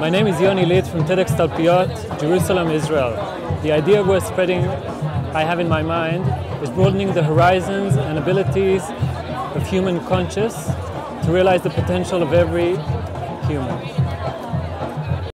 My name is Yoni Litt from TEDx Talpiot, Jerusalem, Israel. The idea we're spreading, I have in my mind, is broadening the horizons and abilities of human conscious to realize the potential of every human.